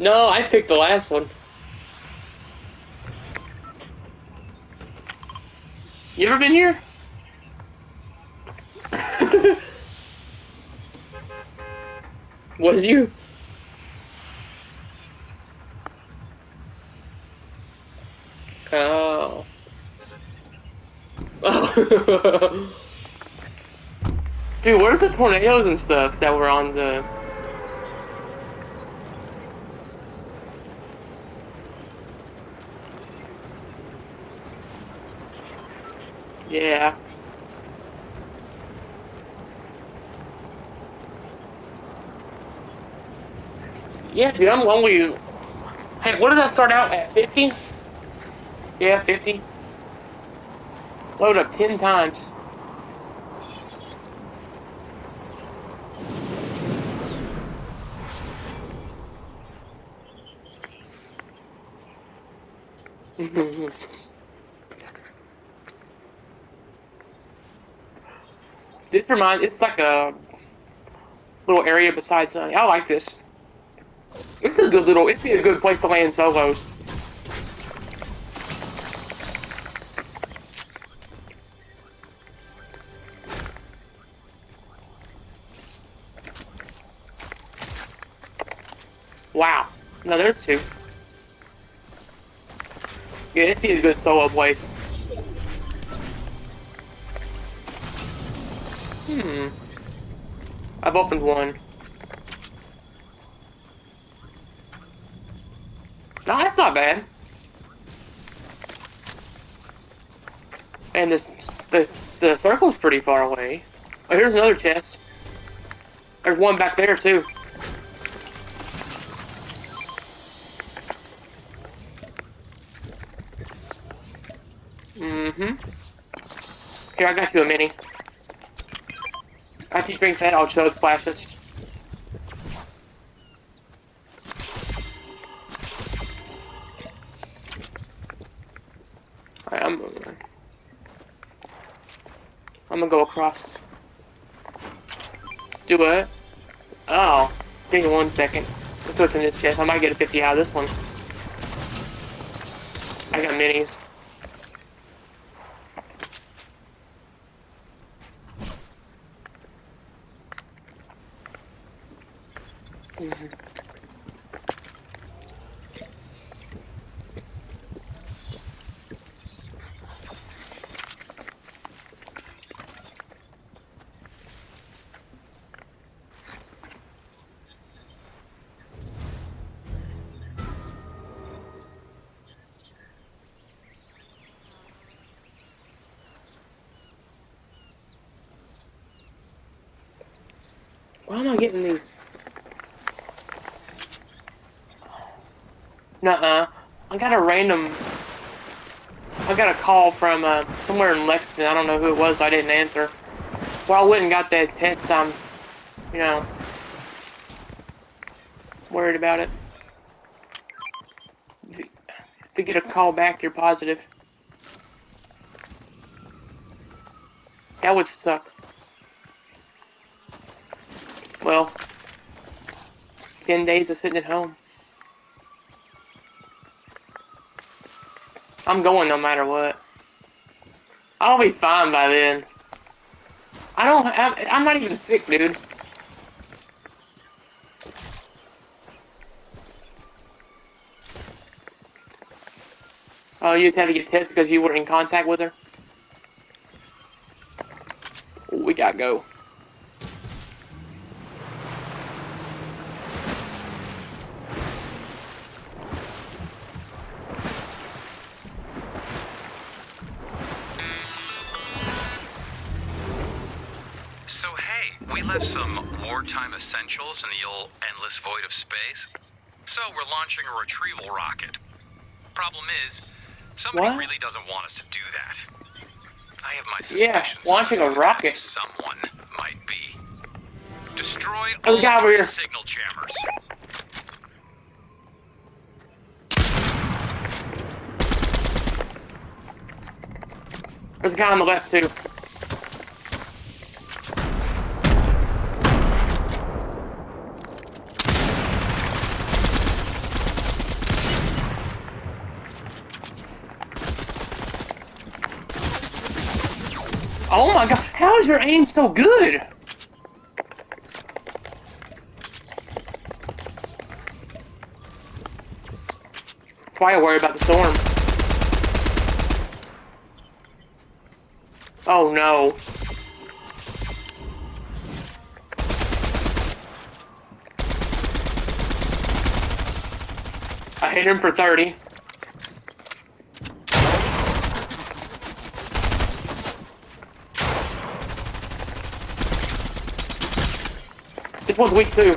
No, I picked the last one. You ever been here? Was you? Oh. Oh. Dude, where's the tornadoes and stuff that were on the... Yeah. Yeah, dude, I'm only... Hey, what did I start out at? 50? Yeah, 50. Load up 10 times. this reminds, it's like a little area besides, uh, I like this. It's a good little, it'd be a good place to land solos. Wow. No, there's two. Yeah, it'd be a good solo place. Hmm. I've opened one. No, that's not bad. And this, the the circle's pretty far away. Oh, here's another chest. There's one back there too. Mm-hmm. Here, I got you a mini. After you drink that, I'll chug splashes. Alright, I'm... I'm gonna go across. Do it. Oh. Give me one second. Let's go to this chest. I might get a 50 out of this one. I got minis. Mhm. Why am I getting these? Nuh-uh. I got a random... I got a call from uh, somewhere in Lexington. I don't know who it was, I didn't answer. Well, I went and got that text. I'm, you know, worried about it. If you get a call back, you're positive. That would suck. Well, 10 days of sitting at home. I'm going no matter what. I'll be fine by then. I don't, I'm, I'm not even sick, dude. Oh, you just had to get tested because you were in contact with her? Ooh, we gotta go. Wartime essentials in the old endless void of space. So we're launching a retrieval rocket. Problem is, somebody What? really doesn't want us to do that. I have my suspicions. Yeah, launching a rocket. Someone might be. Destroy Oh, all over three signal jammers. There's a guy on the left, too. Oh my god, is your aim so good? That's why I worry about the storm. Oh no. I hit him for 30. This one's weak too.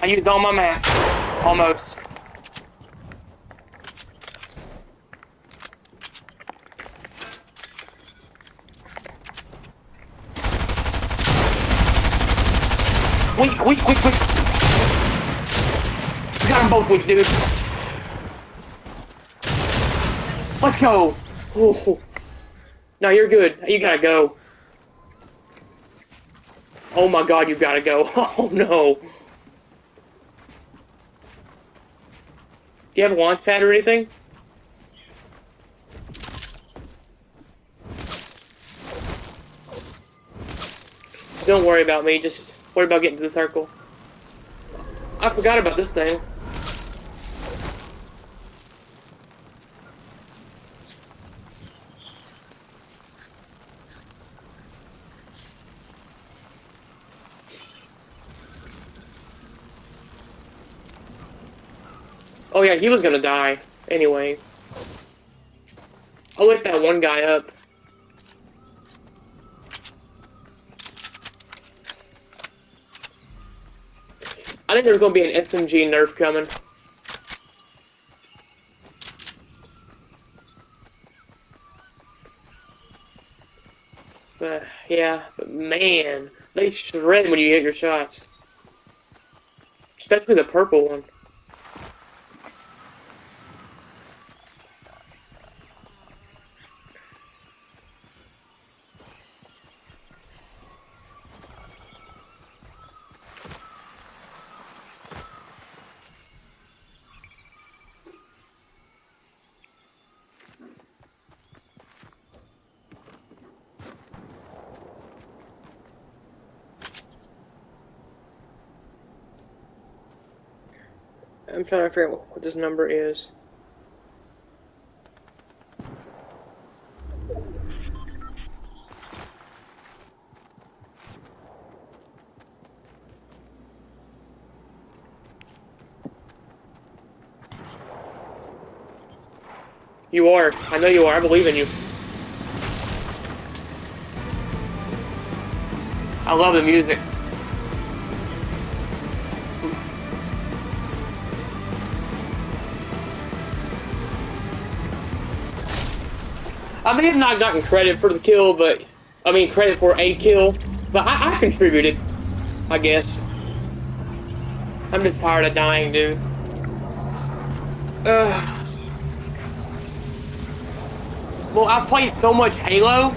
I used all my mats. Almost. Weak, weak, weak, weak. Got them both weak, dude. Let's go. Oh. No, you're good. You gotta go. Oh my god, you gotta go. Oh no. Do you have a launch pad or anything? Don't worry about me, just worry about getting to the circle. I forgot about this thing. Oh yeah, he was gonna die. Anyway. I'll let that one guy up. I think there's gonna be an SMG nerf coming. But, yeah, but man, they shred when you hit your shots. Especially the purple one. I'm trying to figure out what this number is. You are. I know you are. I believe in you. I love the music. I may have not gotten credit for the kill, but I mean credit for a kill, but I, I contributed, I guess. I'm just tired of dying, dude. Ugh. Well, I've played so much Halo.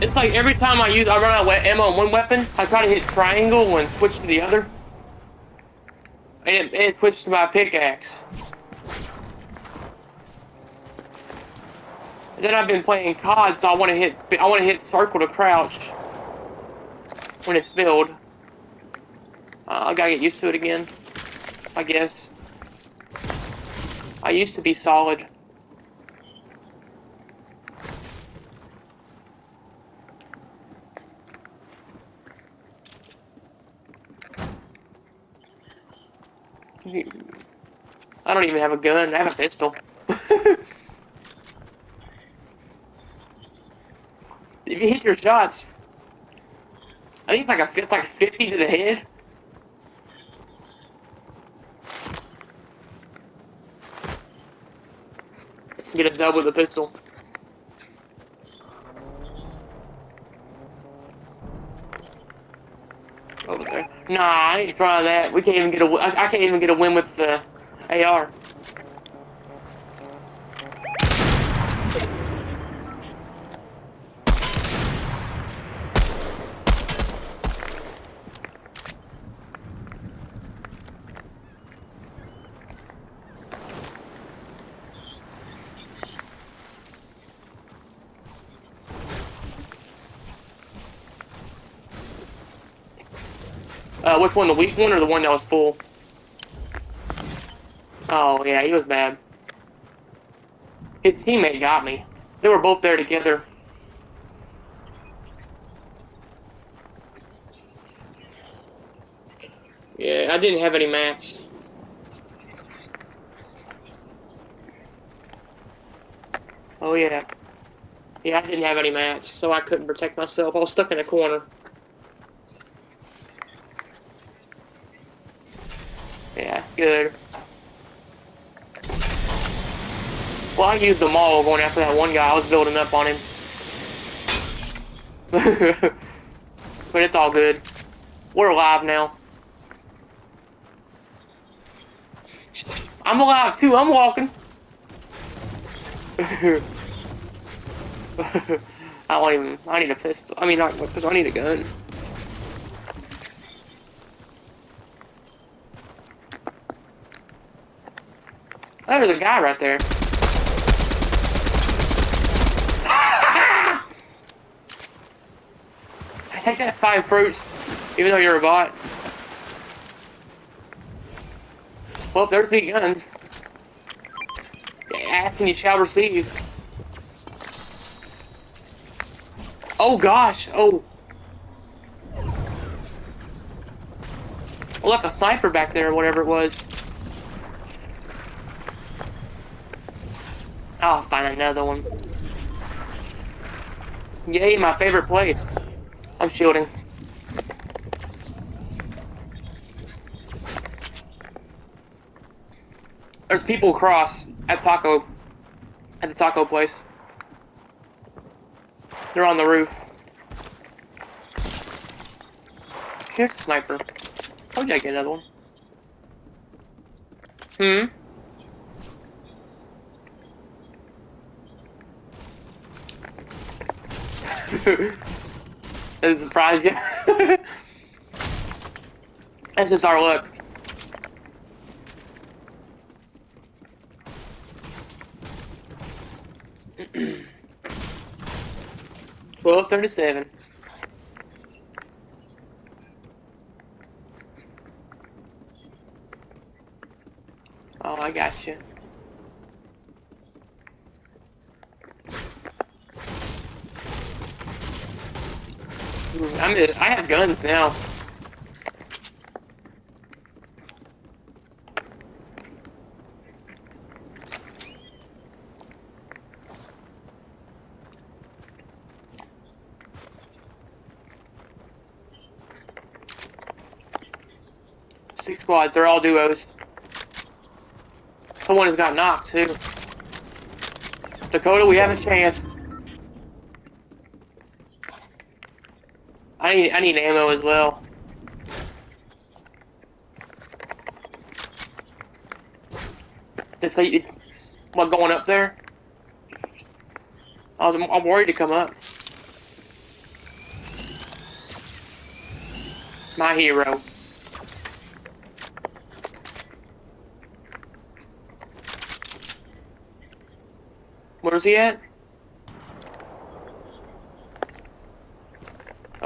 It's like every time I use, I run out of ammo on one weapon, I try to hit triangle and switch to the other. And it, it switched to my pickaxe. Then I've been playing COD, so I want to hit I want to hit circle to crouch when it's filled. Uh, I gotta get used to it again, I guess. I used to be solid. I don't even have a gun. I have a pistol. if you hit your shots, I think it's like a it's like 50 to the head. Get a dub with a pistol. Over there. Nah, I ain't trying that. We can't even get a. I, I can't even get a win with the AR. Uh, which one, the weak one or the one that was full? Oh, yeah, he was bad. His teammate got me. They were both there together. Yeah, I didn't have any mats. Oh, yeah. Yeah, I didn't have any mats, so I couldn't protect myself. I was stuck in a corner. Yeah, good. Well, I used them all going after that one guy. I was building up on him. but it's all good. We're alive now. I'm alive too. I'm walking. I don't even. I need a pistol. I mean, not because I need a gun. Oh, there's a guy right there. I take that five fruits, even though you're a bot. Well, there's the guns. Ask and you shall receive. Oh gosh, oh. I left a sniper back there, or whatever it was. I'll find another one. Yay, my favorite place. I'm shielding. There's people across at taco, at the taco place. They're on the roof. Here, sniper. How would I get another one? Hmm? it surprise you? That's just our luck. Twelve thirty-seven. Oh, I got you. I'm I have guns now. Six squads, they're all duos. Someone has got knocked too. Dakota, we have a chance. I need I need ammo as well. This how you what going up there? I was I'm worried to come up. My hero. Where's he at?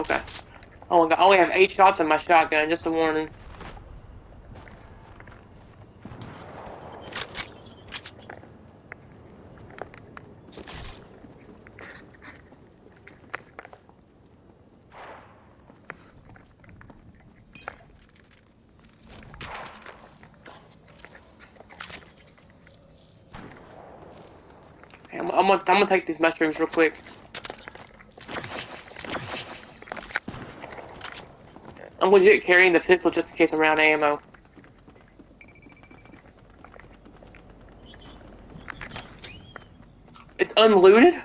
Okay. Oh my god, oh, I only have eight shots in my shotgun, just a warning. I'm, I'm, gonna, I'm gonna take these mushrooms real quick. I'm legit carrying the pistol just in case I'm ammo. It's unlooted?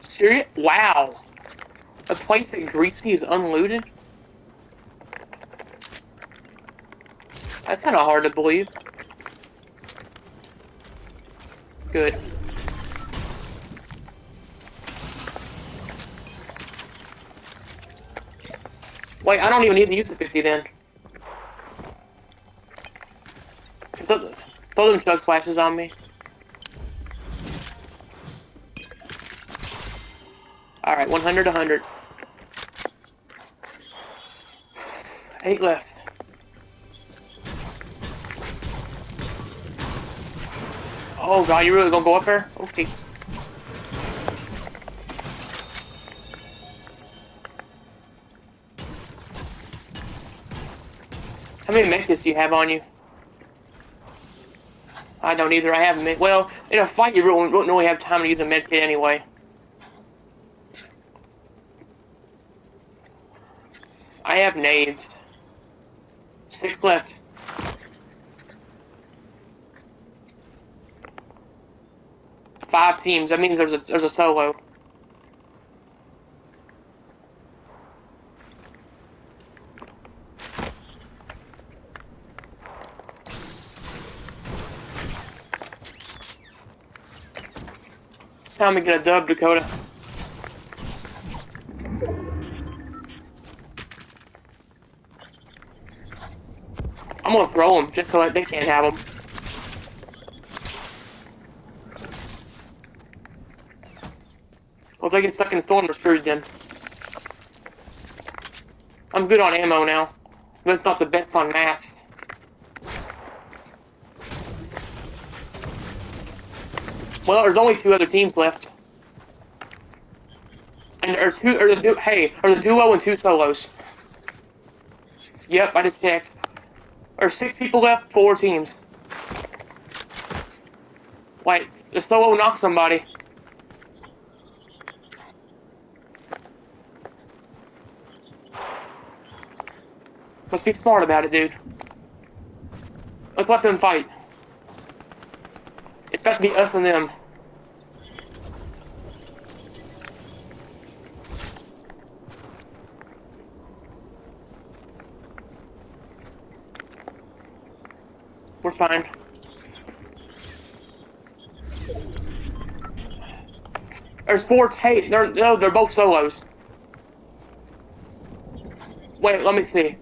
Serious? Wow. A place in Greasy is unlooted? That's kind of hard to believe. Good. Wait, I don't even need to use the 50 then. Throw, them chug splashes on me. Alright, 100 100. Eight left. Oh god, you really gonna go up there? Okay. How many medkits do you have on you? I don't either. I have med. Well, in a fight, you really don't really have time to use a medkit anyway. I have nades. Six left. Five teams. That means there's a there's a solo. Time to get a dub, Dakota. I'm gonna throw them just so that they can't have them. Well, if they get stuck in the storm, they're screwed then. I'm good on ammo now, it's not the best on mats. Well, there's only two other teams left. And there's two, or the du hey, or the duo and two solos. Yep, I just checked. There's six people left, four teams. Wait, the solo knocked somebody. Let's be smart about it, dude. Let's let them fight. Got to be us and them. We're fine. There's four Hey, they're no, they're both solos. Wait, let me see.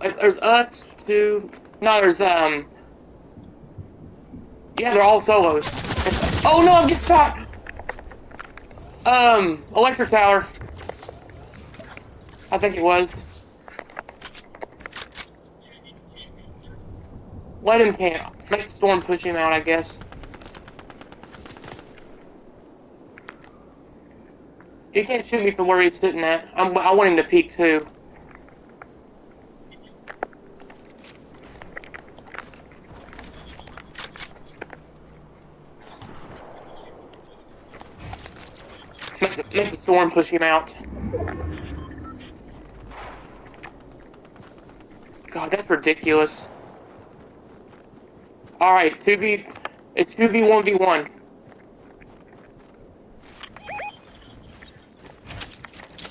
There's us two. No, there's um. Yeah, they're all solos. Oh no, I'm getting shot. Um, electric tower. I think it was. Let him camp. Make storm push him out, I guess. He can't shoot me from where he's sitting at. I'm, I want him to peek too. Make the, make the storm push him out. God, that's ridiculous. Alright, 2v... It's 2v1v1.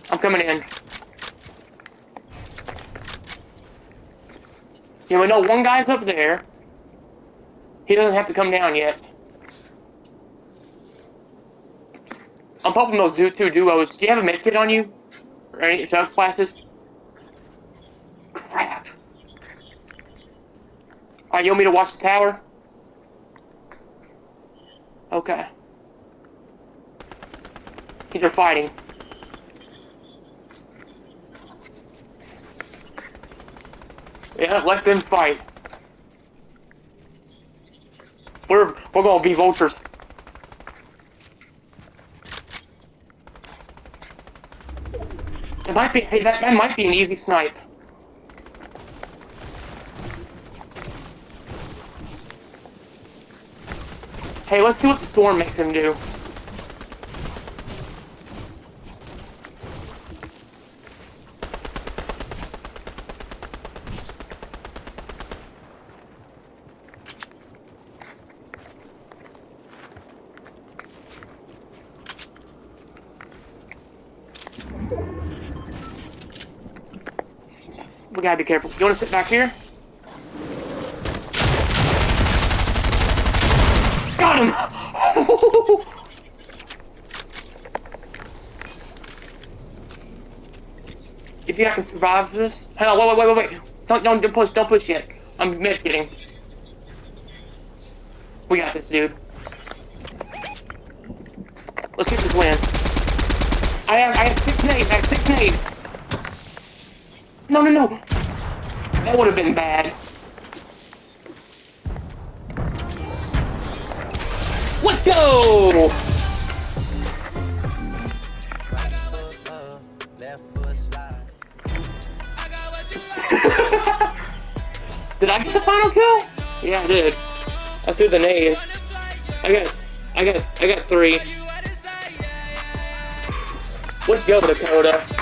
I'm coming in. Yeah, we know one guy's up there. He doesn't have to come down yet. I'm popping those two duos. Do you have a medkit on you? Or any chug splashes? Crap. Alright, you want me to watch the tower? Okay. These are fighting. Yeah, let them fight. We're we're gonna be vultures. It might be hey that, that might be an easy snipe. Hey, let's see what the storm makes him do. Gotta be careful. You wanna sit back here? Got him! you think I can survive this? Hang on, wait, wait, wait, wait. Don't, don't, don't push, don't push yet. I'm mid getting. We got this, dude. Let's get this win. I have, I have six nades, I have six nades. No, no, no. That would have been bad. Let's go! did I get the final kill? Yeah, I did. I threw the nade. I got, I got, I got three. Let's go, Dakota.